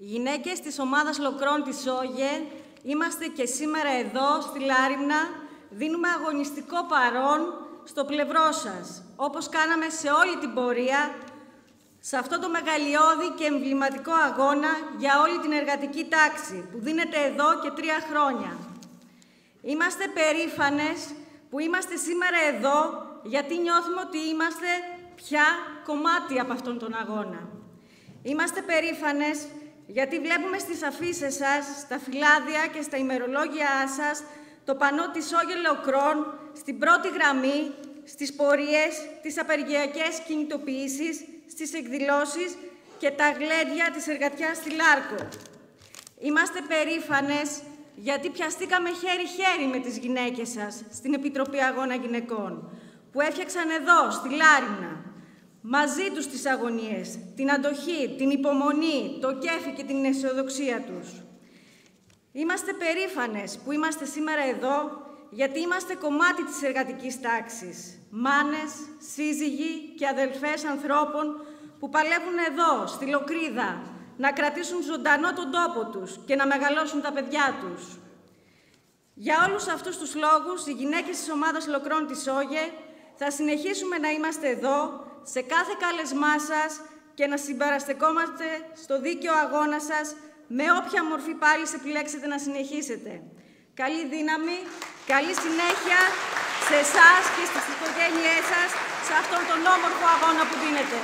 Οι γυναίκες της ομάδας Λοκρών της ΟΓΕ είμαστε και σήμερα εδώ, στη Λάριμνα, δίνουμε αγωνιστικό παρόν στο πλευρό σας, όπως κάναμε σε όλη την πορεία, σε αυτό το μεγαλειώδη και εμβληματικό αγώνα για όλη την εργατική τάξη, που δίνεται εδώ και τρία χρόνια. Είμαστε περήφανες που είμαστε σήμερα εδώ, γιατί νιώθουμε ότι είμαστε πια κομμάτι από αυτόν τον αγώνα. Είμαστε περήφανες γιατί βλέπουμε στις αφήσεις σας, στα φυλάδια και στα ημερολόγια σας το πανό της Όγελ Λοκρών στην πρώτη γραμμή, στις πορείες, τις απεργιακές κινητοποιήσεις, στις εκδηλώσεις και τα γλέντια της εργατιάς στη Λάρκο. Είμαστε περήφανες γιατί πιαστήκαμε χέρι-χέρι με τις γυναίκες σας στην Επιτροπή Αγώνα Γυναικών, που έφτιαξαν εδώ, στη Λάρινα, μαζί τους τις αγωνίες, την αντοχή, την υπομονή, το κέφι και την αισιοδοξία τους. Είμαστε περήφανες που είμαστε σήμερα εδώ, γιατί είμαστε κομμάτι της εργατικής τάξης. Μάνες, σύζυγοι και αδελφές ανθρώπων που παλεύουν εδώ, στη Λοκρίδα, να κρατήσουν ζωντανό τον τόπο τους και να μεγαλώσουν τα παιδιά τους. Για όλους αυτούς τους λόγους, οι γυναίκες της ομάδας Λοκρών της ΟΓΕ θα συνεχίσουμε να είμαστε εδώ, σε κάθε κάλεσμά σας και να συμπαραστεκόμαστε στο δίκαιο αγώνα σας με όποια μορφή πάλι επιλέξετε να συνεχίσετε. Καλή δύναμη, καλή συνέχεια σε εσάς και στις οικογένειές σας σε αυτόν τον όμορφο αγώνα που δίνετε.